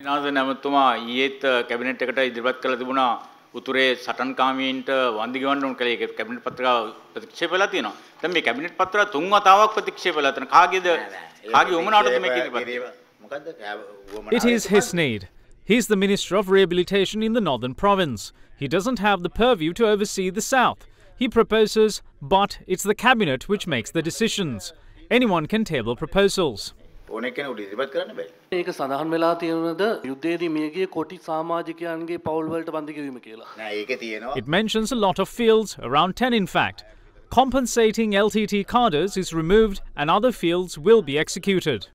නාද නැමතුමා ඊයේත් කැබිනට් එකට ඉදිරිපත් කළ තිබුණා උතුරේ සටන්කාමීන්ට වන්දි ගෙවන්න ඕන කලේ ඒක කැබිනට් පත්‍රිකාව ප්‍රතික්ෂේප වෙලා තියෙනවා. දැන් මේ කැබිනට් පත්‍රිකාව තුන් වතාවක් ප්‍රතික්ෂේප වෙලා තියෙනවා. කාගේද කාගේ උමනාවටද මේක ඉදිරිපත් It is his need. He's the Minister of Rehabilitation in the Northern Province. He doesn't have the purview to oversee the South. He proposes, but it's the cabinet which makes the decisions. Anyone can table proposals. ඕන කෙනෙකුට ඉදිරිපත් කරන්න බැරි. ඒක සඳහන් වෙලා තියෙනද යුද්ධයේදී මියගිය කොටි සාමාජිකයන්ගේ පවුල්වලට බන්ධ කිරීම කියලා. නෑ ඒකේ තියෙනවා It mentions a lot of fields, around 10 in fact. Compensating LTT cadres is removed and other fields will be executed.